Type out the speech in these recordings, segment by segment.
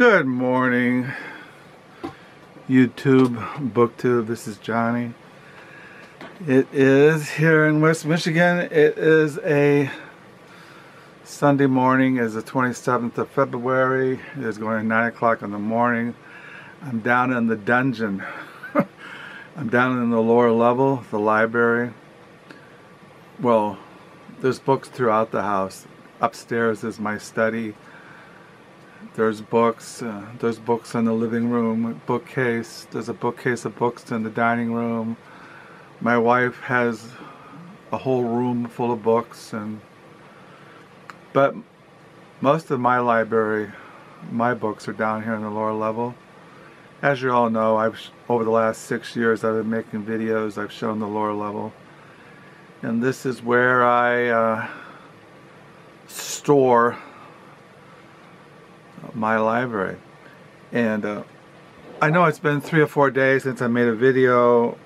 Good morning, YouTube, BookTube. This is Johnny. It is here in West Michigan. It is a Sunday morning. It's the 27th of February. It is going 9 o'clock in the morning. I'm down in the dungeon. I'm down in the lower level, the library. Well, there's books throughout the house. Upstairs is my study there's books. Uh, there's books in the living room, bookcase. There's a bookcase of books in the dining room. My wife has a whole room full of books, and but most of my library, my books are down here in the lower level. As you all know, I've over the last six years I've been making videos. I've shown the lower level, and this is where I uh, store my library. And uh, I know it's been three or four days since I made a video.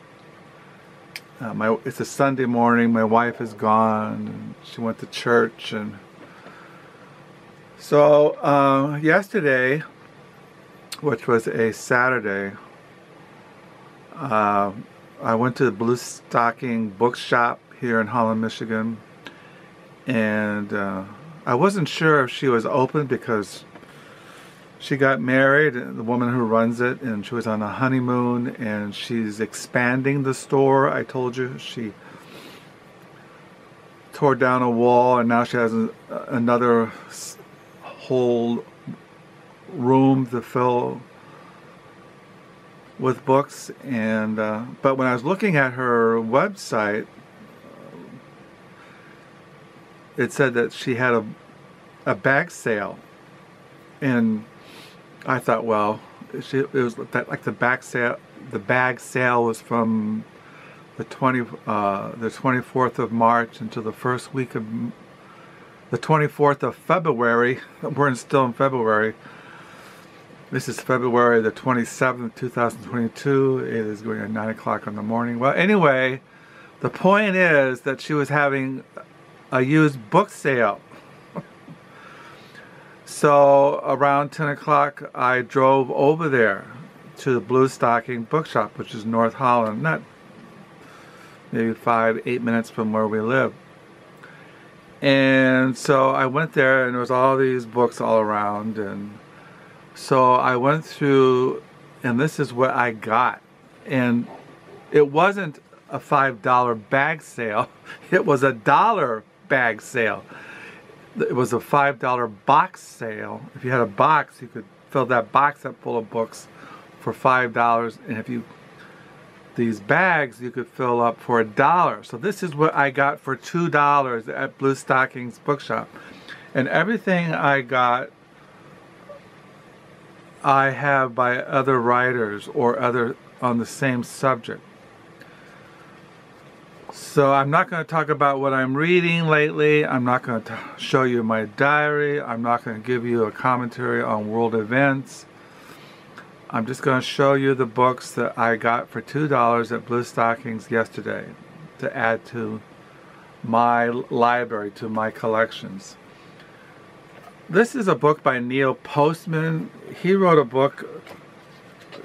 Uh, my It's a Sunday morning. My wife is gone. she went to church. and So uh, yesterday, which was a Saturday, uh, I went to the Blue Stocking Bookshop here in Holland, Michigan. And uh, I wasn't sure if she was open because she got married, the woman who runs it, and she was on a honeymoon, and she's expanding the store. I told you she tore down a wall, and now she has another whole room to fill with books. And uh, but when I was looking at her website, it said that she had a a bag sale, and I thought, well, it was that like the back sale, the bag sale was from the 20, uh, the 24th of March until the first week of the 24th of February. We're in, still in February. This is February the 27th, 2022. It is going at 9 o'clock in the morning. Well, anyway, the point is that she was having a used book sale so around 10 o'clock, I drove over there to the Blue Stocking Bookshop, which is North Holland, not maybe five, eight minutes from where we live. And so I went there, and there was all these books all around, and so I went through, and this is what I got, and it wasn't a five dollar bag sale; it was a dollar bag sale it was a five dollar box sale. If you had a box, you could fill that box up full of books for five dollars, and if you these bags you could fill up for a dollar. So this is what I got for two dollars at Blue Stockings Bookshop, and everything I got I have by other writers or other on the same subject. So I'm not going to talk about what I'm reading lately. I'm not going to show you my diary. I'm not going to give you a commentary on world events. I'm just going to show you the books that I got for $2 at Blue Stockings yesterday to add to my library, to my collections. This is a book by Neil Postman. He wrote a book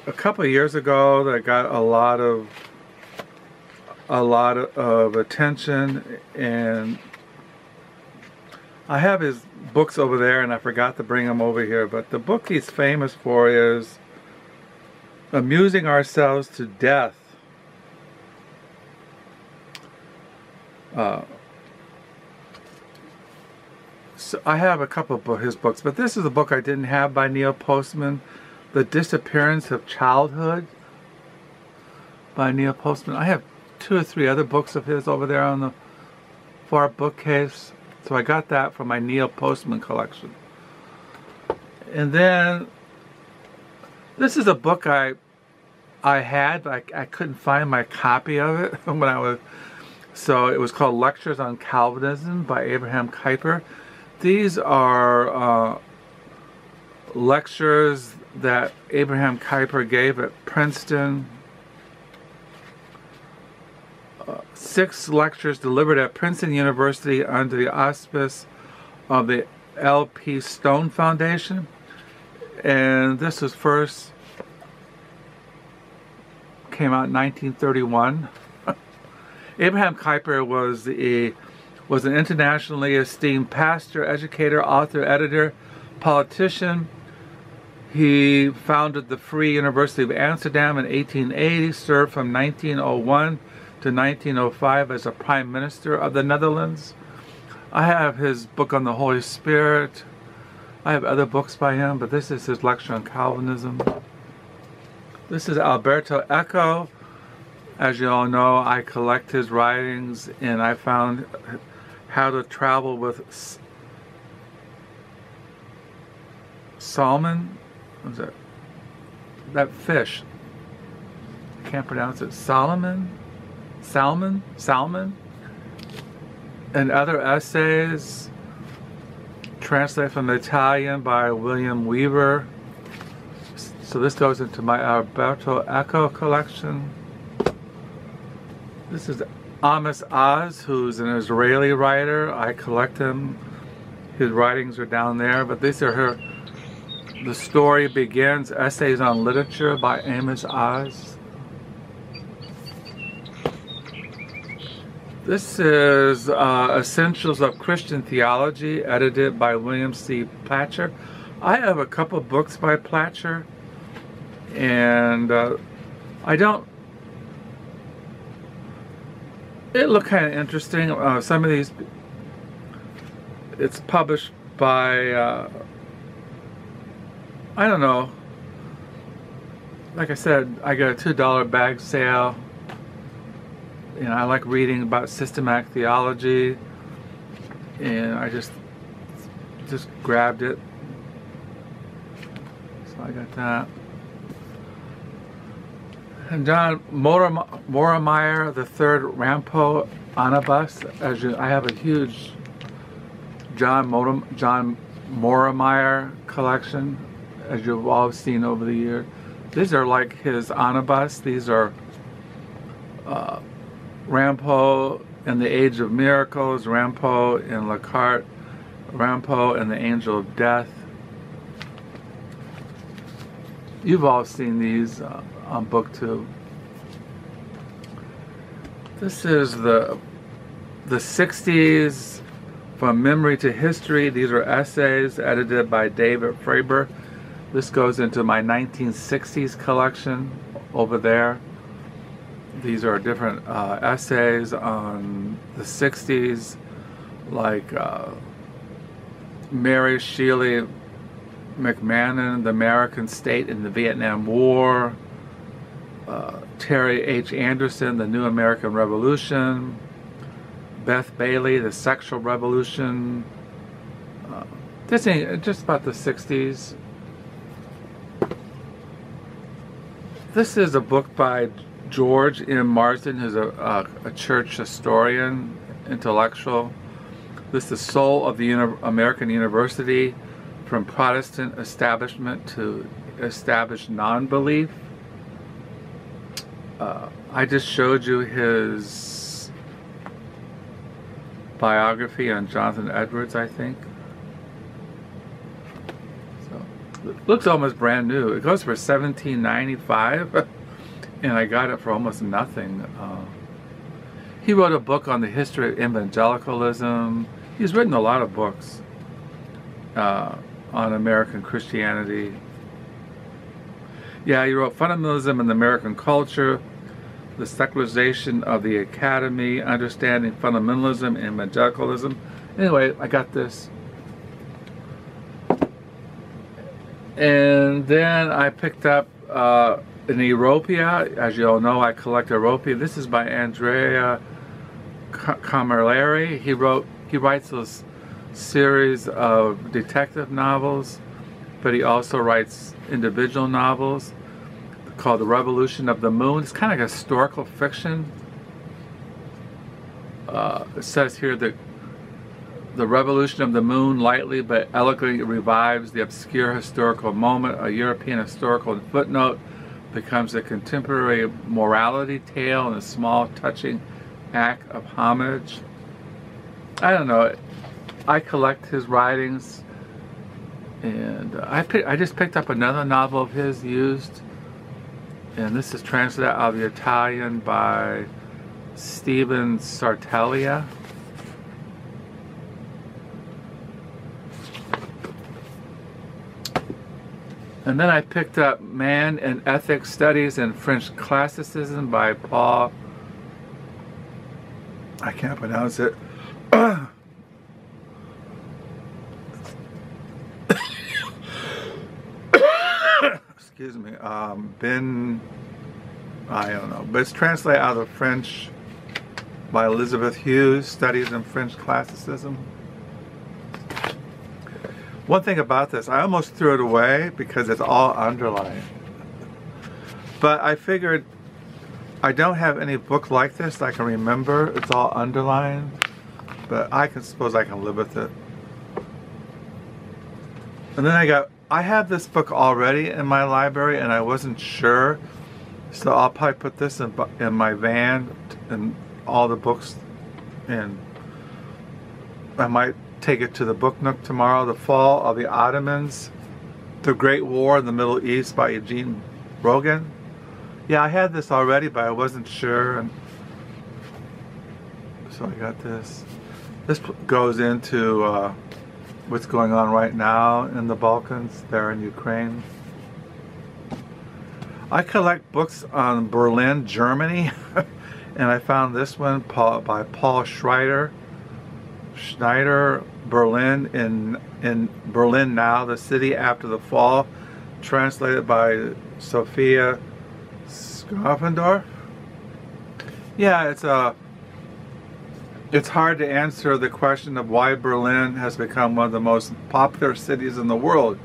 a couple years ago that got a lot of a lot of attention and I have his books over there and I forgot to bring them over here but the book he's famous for is Amusing Ourselves to Death. Uh, so I have a couple of his books but this is a book I didn't have by Neil Postman The Disappearance of Childhood by Neil Postman. I have two or three other books of his over there on the far bookcase. So I got that from my Neil Postman collection. And then this is a book I I had, but I, I couldn't find my copy of it when I was so it was called Lectures on Calvinism by Abraham Kuyper. These are uh, lectures that Abraham Kuyper gave at Princeton six lectures delivered at Princeton University under the auspice of the L.P. Stone Foundation. and this was first came out in 1931. Abraham Kuyper was the was an internationally esteemed pastor, educator, author, editor, politician. He founded the Free University of Amsterdam in 1880, served from 1901 to 1905 as a prime minister of the Netherlands. I have his book on the Holy Spirit. I have other books by him, but this is his lecture on Calvinism. This is Alberto Eco. As you all know, I collect his writings and I found how to travel with salmon. What's that? That fish. I can't pronounce it. Solomon? Salmon? Salmon? And other essays translated from Italian by William Weaver. So this goes into my Alberto Eco collection. This is Amos Oz, who's an Israeli writer. I collect him. His writings are down there, but these are her. The story begins essays on literature by Amos Oz. This is uh, Essentials of Christian Theology, edited by William C. Placher. I have a couple books by Placher, and uh, I don't it looked kind of interesting. Uh, some of these, it's published by, uh, I don't know. Like I said, I got a two dollar bag sale. Know, I like reading about systematic theology, and I just just grabbed it. So I got that. And John Mortimer, the third Rumpole omnibus. As you, I have a huge John Moram, John collection, as you've all seen over the years. These are like his omnibus. These are uh, Rumpole in the Age of Miracles, Rumpole in La Carte, Rumpole and the Angel of Death. You've all seen these. Uh, on booktube. This is the the 60s from memory to history. These are essays edited by David Farber. This goes into my 1960s collection over there. These are different uh, essays on the 60s, like uh, Mary Sheely McMahon, the American state in the Vietnam War, uh, Terry H. Anderson, The New American Revolution, Beth Bailey, The Sexual Revolution. Uh, this ain't just about the 60s. This is a book by George M. Marsden, who's a, a, a church historian, intellectual. This is the soul of the Uni American University, from Protestant establishment to established non-belief. Uh, I just showed you his biography on Jonathan Edwards, I think. So, looks almost brand new. It goes for 17.95, and I got it for almost nothing. Uh, he wrote a book on the history of evangelicalism. He's written a lot of books uh, on American Christianity. Yeah, he wrote Fundamentalism in the American Culture, the secularization of the academy, understanding fundamentalism and evangelicalism. Anyway, I got this. And then I picked up uh, an Europia. As you all know, I collect Europia. This is by Andrea Camilleri. He wrote, he writes this series of detective novels, but he also writes individual novels called The Revolution of the Moon. It's kind of like historical fiction. Uh, it says here that the revolution of the moon lightly but eloquently revives the obscure historical moment. A European historical footnote becomes a contemporary morality tale and a small, touching act of homage. I don't know. I collect his writings. And uh, I pick, I just picked up another novel of his used, and this is translated out of the Italian by Stephen Sartarelli. And then I picked up Man and Ethics Studies in French Classicism by Paul. I can't pronounce it. Excuse me. Um, ben. I don't know. But it's translated out of French by Elizabeth Hughes, Studies in French Classicism. One thing about this, I almost threw it away because it's all underlined. But I figured I don't have any book like this I can remember. It's all underlined. But I can suppose I can live with it. And then I got, I have this book already in my library and I wasn't sure. So I'll probably put this in, in my van and all the books and I might take it to the Book Nook tomorrow. The Fall of the Ottomans, The Great War in the Middle East by Eugene Rogan. Yeah, I had this already, but I wasn't sure. And so I got this. This goes into uh, what's going on right now in the Balkans, there in Ukraine. I collect books on Berlin, Germany, and I found this one by Paul Schreider. Schneider, Berlin in in Berlin now, the city after the fall, translated by Sophia Schlondorff. Yeah, it's a. It's hard to answer the question of why Berlin has become one of the most popular cities in the world.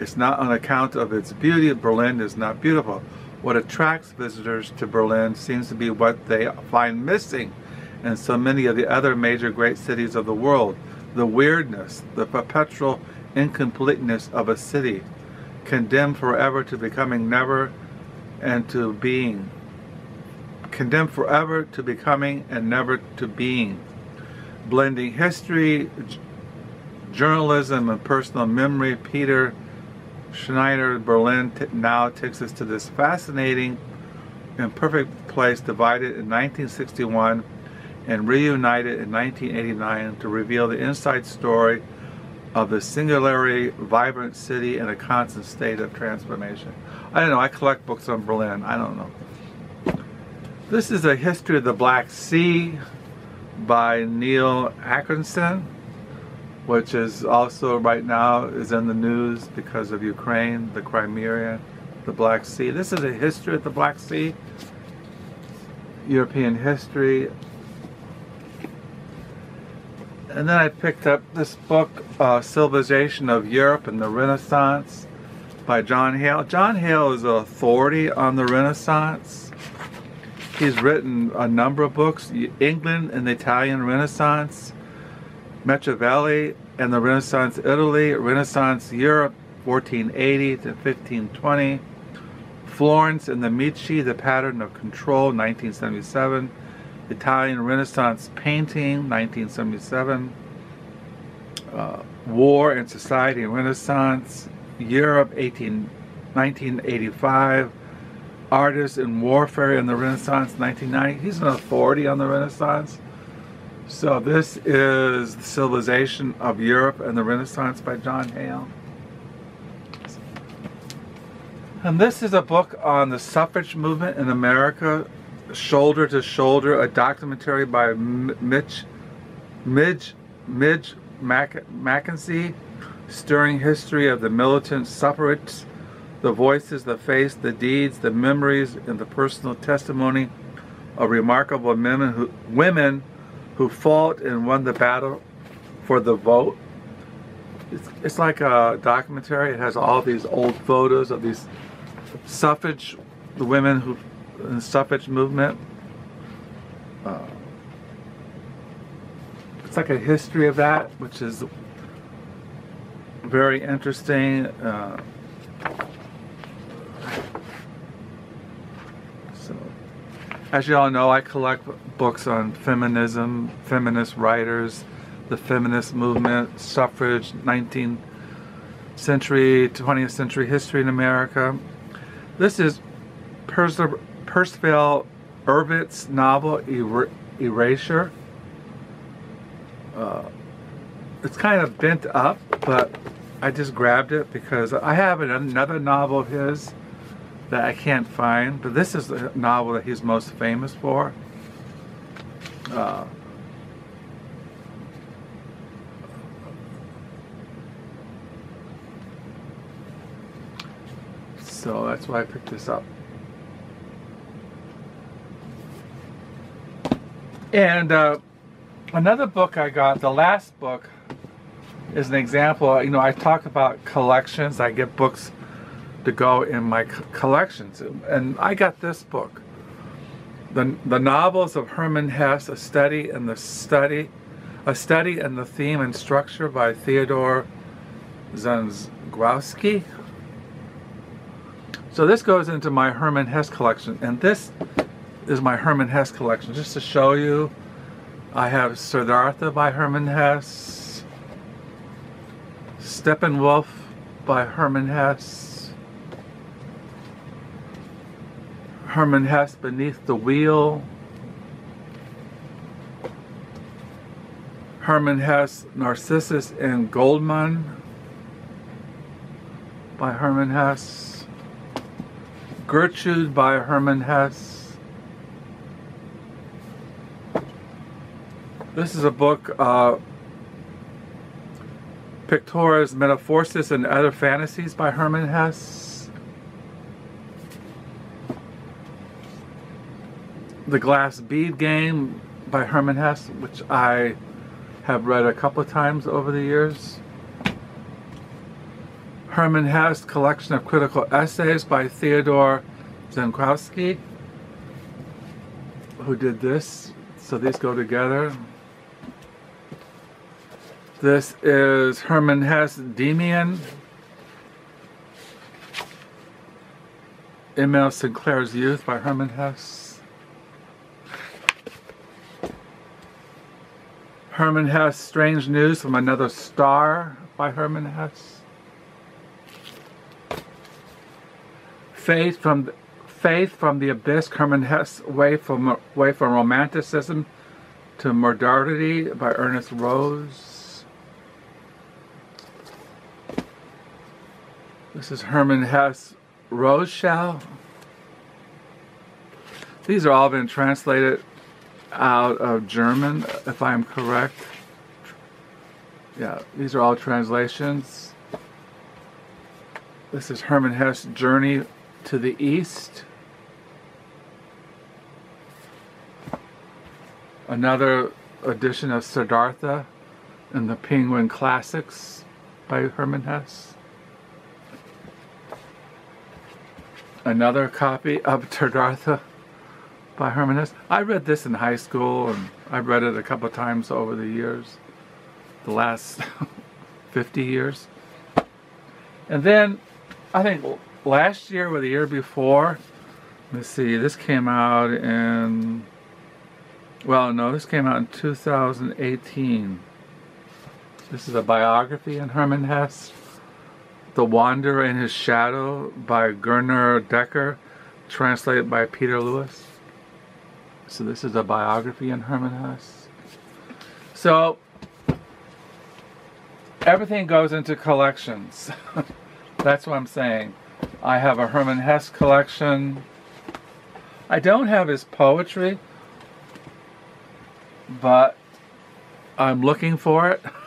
It's not on account of its beauty. Berlin is not beautiful. What attracts visitors to Berlin seems to be what they find missing in so many of the other major great cities of the world the weirdness, the perpetual incompleteness of a city, condemned forever to becoming never and to being. Condemned forever to becoming and never to being. Blending history, journalism, and personal memory, Peter Schneider, Berlin now takes us to this fascinating and perfect place divided in 1961 and reunited in 1989 to reveal the inside story of the singularly vibrant city in a constant state of transformation. I don't know, I collect books on Berlin, I don't know. This is a history of the Black Sea by Neil Ascherson, which is also right now is in the news because of Ukraine, the Crimea, the Black Sea. This is a history of the Black Sea, European history and then I picked up this book, uh, Civilization of Europe and the Renaissance by John Hale. John Hale is an authority on the Renaissance. He's written a number of books, England and the Italian Renaissance, Machiavelli and the Renaissance Italy, Renaissance Europe, 1480 to 1520, Florence and the Medici, The Pattern of Control, 1977, Italian Renaissance Painting, 1977. Uh, War and Society and Renaissance, Europe, 18, 1985. Artists in Warfare in the Renaissance, 1990. He's an authority on the Renaissance. So this is the Civilization of Europe and the Renaissance by John Hale. And this is a book on the suffrage movement in America Shoulder to Shoulder, a documentary by Mitch, Midge, Midge Mac, Mackenzie, stirring history of the militant suffragettes, the voices, the face, the deeds, the memories, and the personal testimony of remarkable women who, women who fought and won the battle for the vote. It's, it's like a documentary. It has all these old photos of these suffrage, the women who suffrage movement. Uh, it's like a history of that, which is very interesting. Uh, so, as you all know, I collect books on feminism, feminist writers, the feminist movement, suffrage, 19th century, 20th century history in America. This is Percival Everett's novel er Erasure. Uh, it's kind of bent up, but I just grabbed it because I have another novel of his that I can't find, but this is the novel that he's most famous for. Uh, so that's why I picked this up. And uh, another book I got, the last book, is an example. You know, I talk about collections. I get books to go in my collections, and I got this book, the the novels of Hermann Hesse, a study in the study, a study in the theme and structure by Theodore Ziolkowski. So this goes into my Hermann Hesse collection, and this is my Hermann Hesse collection. Just to show you, I have Siddhartha by Hermann Hesse, Steppenwolf by Hermann Hesse, Hermann Hesse Beneath the Wheel, Hermann Hesse Narcissus and Goldmund by Hermann Hesse, Gertrude by Hermann Hesse, This is a book, uh, Pictures, Metamorphosis, and Other Fantasies by Hermann Hesse. The Glass Bead Game by Hermann Hesse, which I have read a couple of times over the years. Hermann Hesse Collection of Critical Essays by Theodore Ziolkowski, who did this. So these go together. This is Hermann Hesse Demian. Emil Sinclair's Youth by Hermann Hesse. Hermann Hesse Strange News from Another Star by Hermann Hesse. Faith from Faith from the Abyss, Hermann Hesse Way from, Way from Romanticism to Modernity by Ernest Rose. This is Hermann Hesse Rosschau. These are all been translated out of German, if I'm correct. Yeah, these are all translations. This is Hermann Hesse Journey to the East. Another edition of Siddhartha in the Penguin Classics by Hermann Hesse. Another copy of Siddhartha by Hermann Hesse. I read this in high school and I've read it a couple times over the years, the last 50 years. And then I think last year or the year before, let's see, this came out in, well, no, this came out in 2018. This is a biography in Hermann Hesse. The Wanderer in His Shadow by Gernot Decker, translated by Peter Lewis. So this is a biography in Hermann Hesse. So everything goes into collections. That's what I'm saying. I have a Hermann Hesse collection. I don't have his poetry, but I'm looking for it.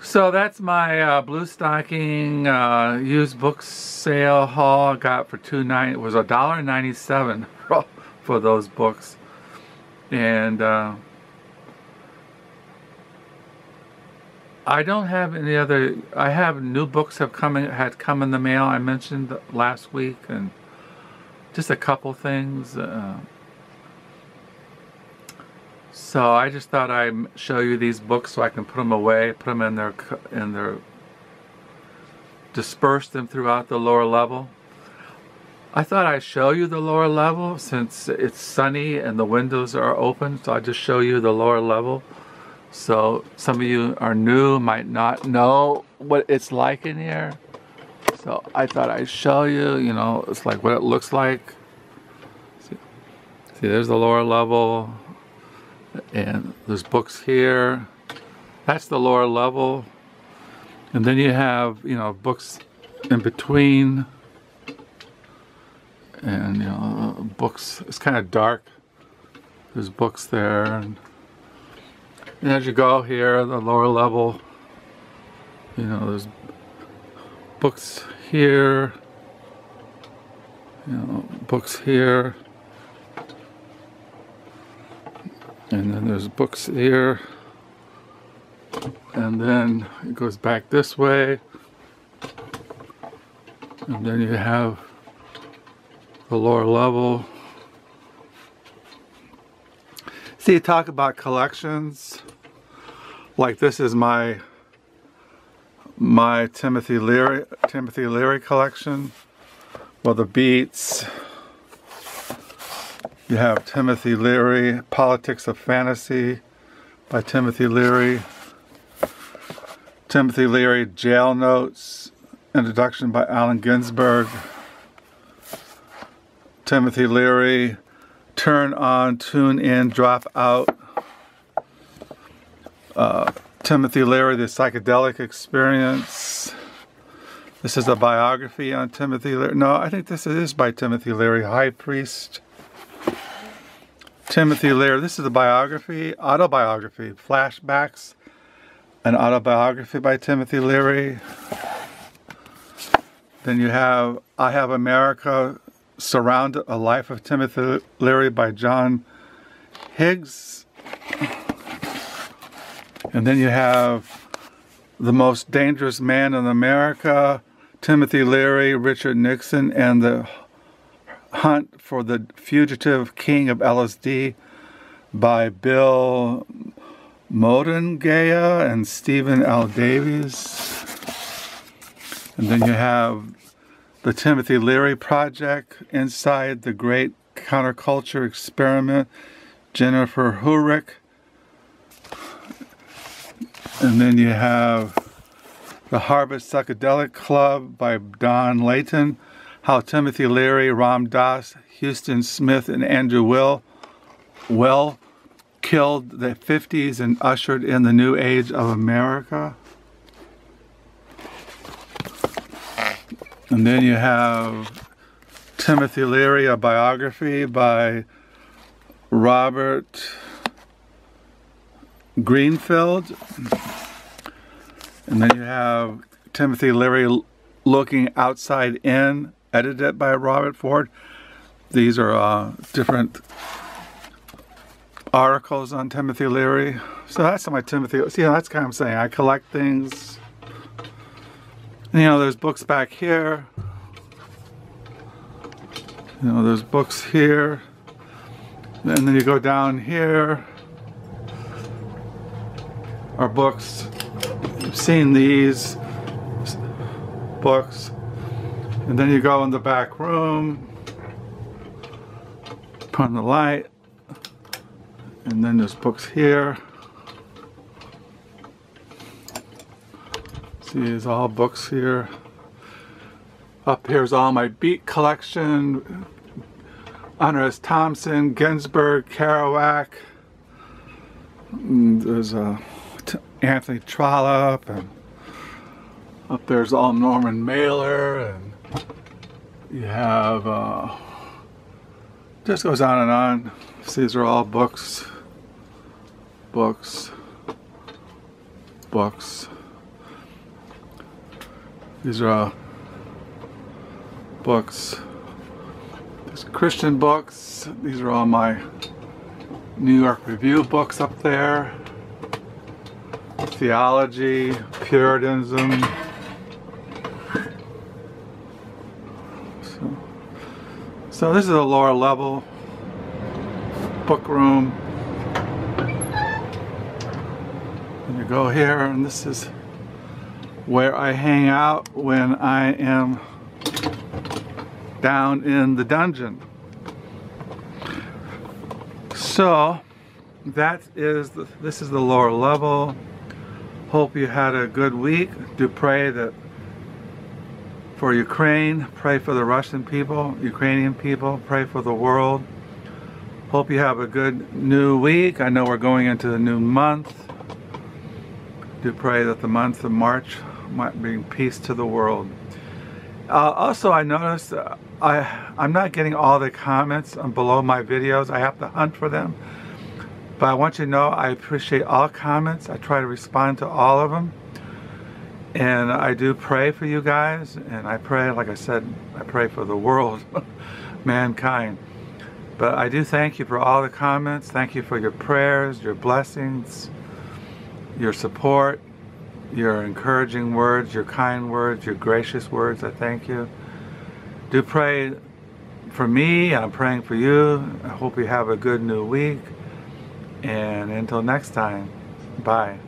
So that's my uh, Blue Stocking uh, used book sale haul I got for two nine. It was a dollar ninety seven for those books, and uh, I don't have any other. I have new books have come in, had come in the mail. I mentioned last week, and just a couple things. Uh, so I just thought I'd show you these books so I can put them away, put them in their, in their, disperse them throughout the lower level. I thought I'd show you the lower level since it's sunny and the windows are open, so I just show you the lower level So some of you are new, might not know what it's like in here. So I thought I'd show you, you know, it's like what it looks like. See, see there's the lower level and there's books here. That's the lower level. And then you have, you know, books in between. And, you know, books, it's kind of dark. There's books there. And, and as you go here, the lower level, you know, there's books here, you know, books here, and then there's books here, and then it goes back this way, and then you have the lower level. See, you talk about collections, like this is my my Timothy Leary Timothy Leary collection. Well, the Beats. You have Timothy Leary, Politics of Fantasy by Timothy Leary. Timothy Leary, Jail Notes, introduction by Allen Ginsberg. Timothy Leary, Turn On, Tune In, Drop Out. Uh, Timothy Leary, The Psychedelic Experience. This is a biography on Timothy Leary. No, I think this is by Timothy Leary, High Priest. Timothy Leary, this is a biography, autobiography, flashbacks, an autobiography by Timothy Leary. Then you have I Have America, Surrounded, A Life of Timothy Leary by John Higgs. And then you have The Most Dangerous Man in America, Timothy Leary, Richard Nixon, and the Hunt for the Fugitive King of LSD by Bill Minutaglio and Stephen L. Davies. And then you have the Timothy Leary Project, Inside the Great Counterculture Experiment, Jennifer Hurek, and then you have the Harvard Psychedelic Club by Don Lattin. How Timothy Leary, Ram Dass, Huston Smith, and Andrew Will, Well killed the 50s and ushered in the new age of America. And then you have Timothy Leary, a biography by Robert Greenfield. And then you have Timothy Leary looking outside in, edited by Robert Ford. These are uh, different articles on Timothy Leary. So that's my Timothy. See, that's kind of saying I collect things. You know, there's books back here. You know, there's books here. And then you go down here our books. You've seen these books. And then you go in the back room, on the light, and then there's books here. See, there's all books here. Up here's all my beat collection. Hunter S. Thompson, Ginsberg, Kerouac. And there's uh, a Anthony Trollope and up there's all Norman Mailer and you have uh, just goes on and on. These are all books, books, books. These are all books. These Christian books. These are all my New York Review books up there theology, Puritanism. So this is a lower level book room. And you go here and this is where I hang out when I am down in the dungeon. So, that is the, this is the lower level. Hope you had a good week. Do pray that for Ukraine, pray for the Russian people, Ukrainian people, pray for the world. Hope you have a good new week. I know we're going into the new month. Do pray that the month of March might bring peace to the world. Uh, also, I noticed uh, I, I'm not getting all the comments below my videos. I have to hunt for them. But I want you to know I appreciate all comments. I try to respond to all of them. And I do pray for you guys. And I pray, like I said, I pray for the world, mankind. But I do thank you for all the comments. Thank you for your prayers, your blessings, your support, your encouraging words, your kind words, your gracious words. I thank you. Do pray for me. I'm praying for you. I hope you have a good new week. And until next time, bye.